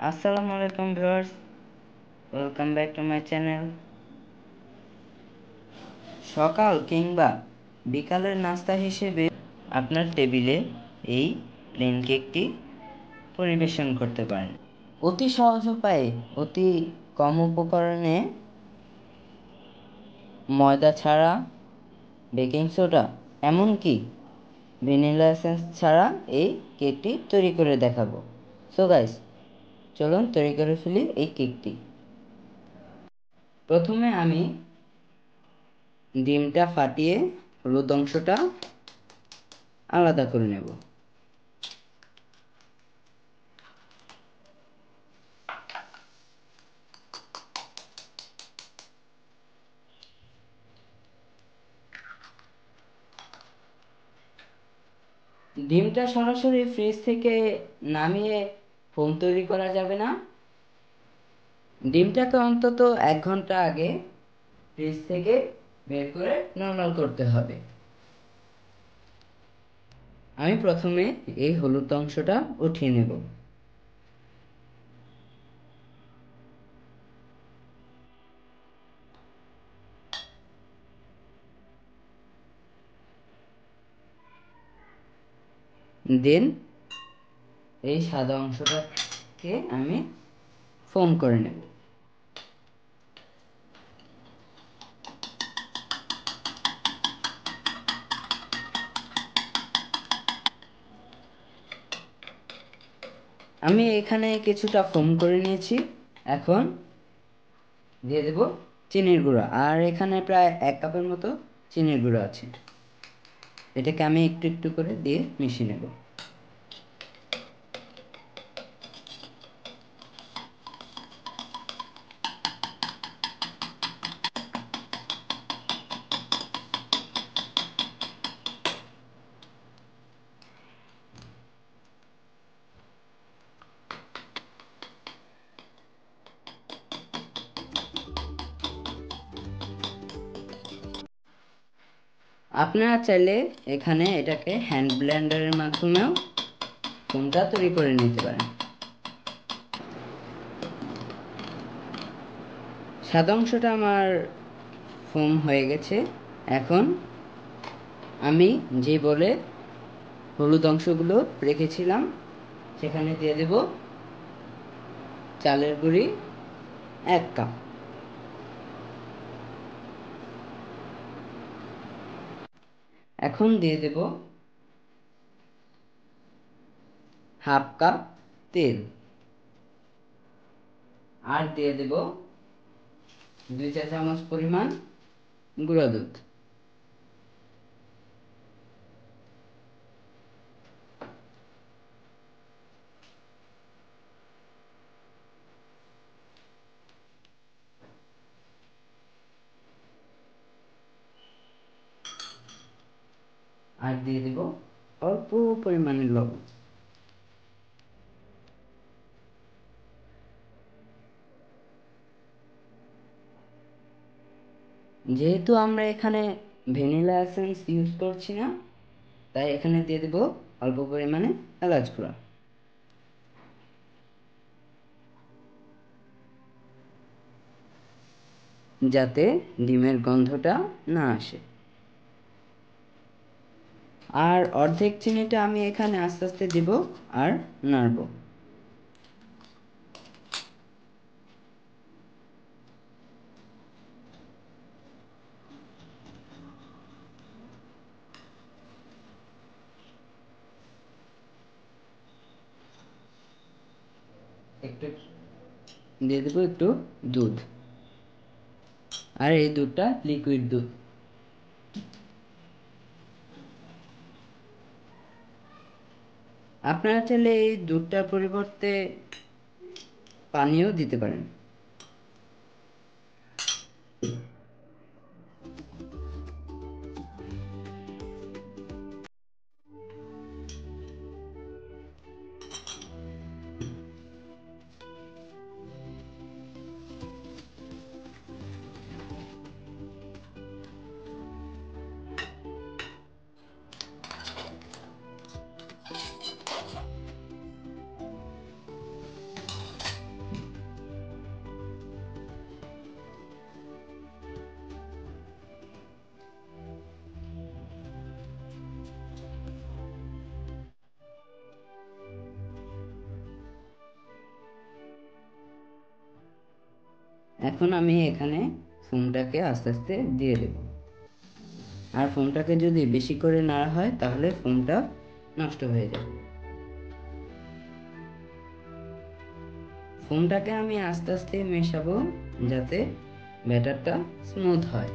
আসসালামু আলাইকুম viewers welcome back to my channel সকাল কিংবা বিকালের নাস্তা হিসেবে আপনার টেবিলে এই প্লেন কেকটি পরিবেশন করতে পারেন। অতি সহজ উপায়ে, অতি কম উপকরণে ময়দা ছাড়া, বেকিং সোডা, এমনকি ভ্যানিলা এসেন্স ছাড়া এই কেকটি তৈরি করে দেখাবো। সো গাইস চলুন তৈরি করে ফেলি এই কেকটি। প্রথমে আমি ডিমটা ফাটিয়ে হলুদ অংশটা আলাদা করে নেব। ডিমটা সরাসরি ফ্রিজ থেকে নামিয়ে ফোম তৈরি করা যাবে না। ডিমটাকে অন্তত এক ঘণ্টা আগে ফ্রিজ থেকে বের করে নর্মাল করতে হবে। আমি প্রথমে এই হলুদ অংশটা উঠিয়ে নেব। দেন এই সাদা অংশটাকে আমি ফোম করে নেব। আমি এখানে কিছুটা ফোম করে নিয়েছি। এখন দিয়ে দেব চিনির গুঁড়া। আর এখানে প্রায় এক কাপের মতো চিনির গুঁড়া আছে। এটাকে আমি একটু একটু করে দিয়ে মিশিয়ে নেব। আপনারা চাইলে এখানে এটাকে হ্যান্ড ব্লেন্ডারের মাধ্যমেও ফোমটা তৈরি করে নিতে পারেন। সাদা অংশটা আমার ফোম হয়ে গেছে। এখন আমি যে বলে হলুদ অংশগুলো রেখেছিলাম, সেখানে দিয়ে দেব চালের গুঁড়ি এক কাপ। এখন দিয়ে দেব হাফ কাপ তেল। আর দিয়ে দেব দুই চা চামচ পরিমাণ গুঁড়া দুধ আর দিয়ে দেব অল্প পরিমাণের লবণ। যেহেতু আমরা এখানে ভ্যানিলা এসেন্স ইউজ করছি না, তাই এখানে দিয়ে দেব অল্প পরিমাণে এলাচ গুঁড়া। যাতে ডিমের গন্ধটা না আসে। আর অর্ধেক চিনিটা আমি এখানে আস্তে আস্তে দেব আর নাড়ব। একটু দিয়ে দেবো একটু দুধ। আর এই দুধটা লিকুইড দুধ। আপনারা চাইলে এই দুধটার পরিবর্তে পানিও দিতে পারেন। এখন আমি এখানে ফোনটাকে আস্তে আস্তে দিয়ে দেব। আর ফোনটাকে যদি বেশি করে নাড়া হয়, তাহলে ফোনটা নষ্ট হয়ে যাবে। ফোনটাকে আমি আস্তে আস্তে মেশাবো যাতে ব্যাটারটা স্মুথ হয়।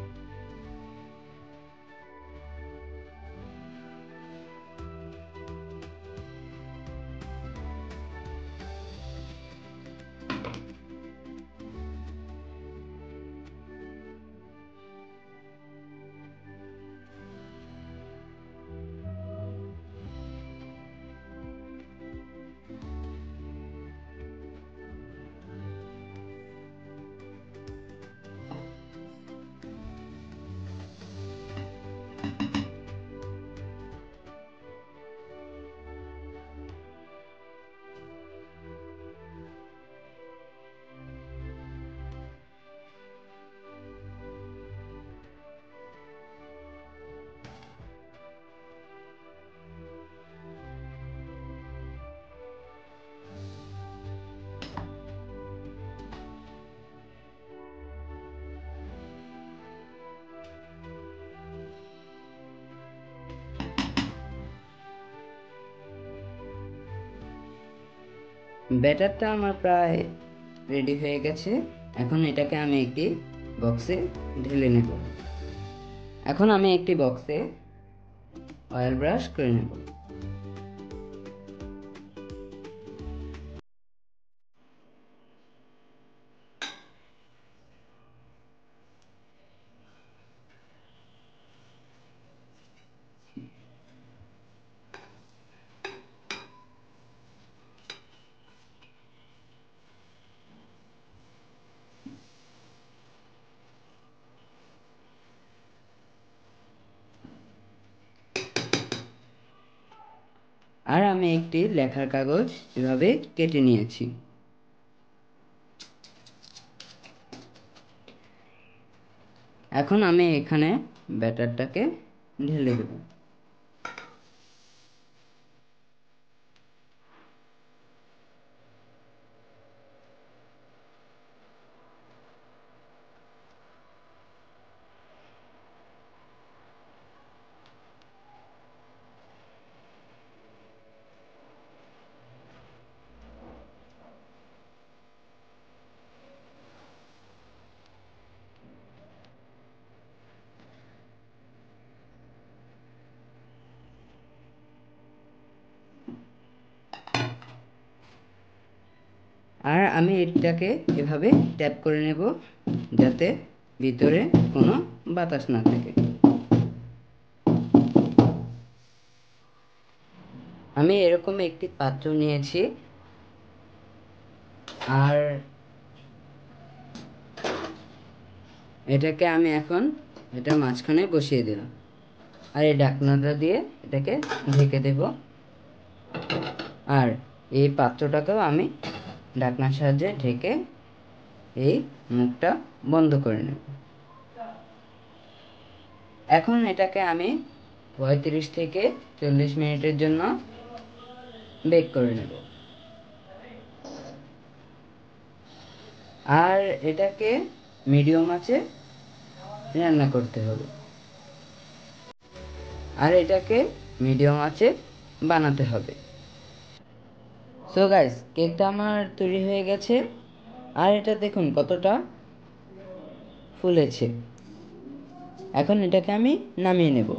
ব্যাটারটা আমার প্রায় রেডি হয়ে গেছে। এখন এটাকে আমি একটি বক্সে ঢেলে নেব। এখন আমি একটি বক্সে অয়েল ব্রাশ করে নেব। আমি একটি লেখার কাগজ এভাবে কেটে নিয়েছি। এখন আমি এখানে ব্যাটারটাকে ঢেলে দেব আর আমি এটাকে এভাবে ট্যাপ করে নেব যাতে ভিতরে কোনো বাতাস না থাকে। আমি এরকম একটি পাত্র নিয়েছি। আর এটাকে আমি এখন এটা মাঝখানে বসিয়ে দিলাম। আর এই ডাকনাটা দিয়ে এটাকে ঢেকে দেব। আর এই পাত্রটাকেও আমি ঢাকনার সাহায্যে ঢেকে এই মুখটা বন্ধ করে নেব। এখন এটাকে আমি পঁয়ত্রিশ থেকে চল্লিশ মিনিটের জন্য বেক করে নেব। আর এটাকে মিডিয়াম আছে রান্না করতে হবে। আর এটাকে মিডিয়াম আছে বানাতে হবে। সো গাইস কেকটা আমার তৈরি হয়ে গেছে। আর এটা দেখুন কতটা ফুলেছে। এখন এটাকে আমি নামিয়ে নেব।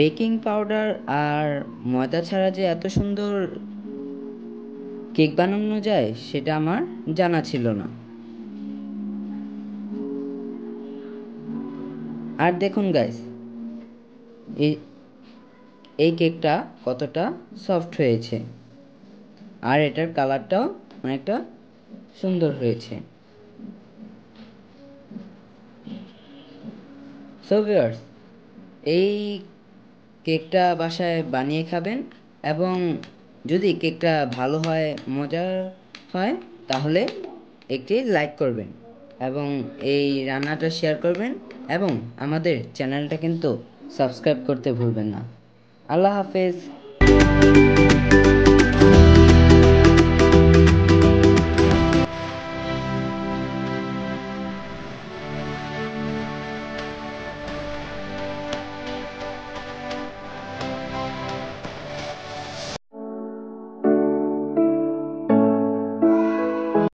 বেকিং পাউডার আর ময়দা ছাড়া যে এত সুন্দর কেক বানানো যায়, সেটা আমার জানা ছিল না। আর দেখুন গাইস এই কেকটা কতটা সফট হয়েছে। আর এটার কালারটাও অনেকটা সুন্দর হয়েছে। সো ভিউয়ার্স এই কেকটা বাসায় বানিয়ে খাবেন এবং যদি কেকটা ভালো হয়, মজার হয়, তাহলে একটি লাইক করবেন এবং এই রান্নাটা শেয়ার করবেন এবং আমাদের চ্যানেলটা কিন্তু সাবস্ক্রাইব করতে ভুলবেন না। আল্লাহ হাফেজ।